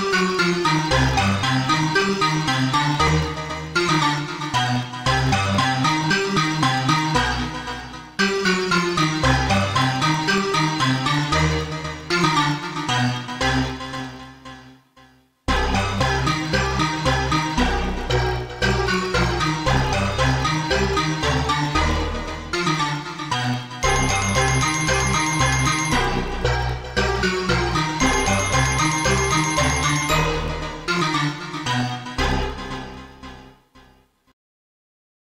Gracias.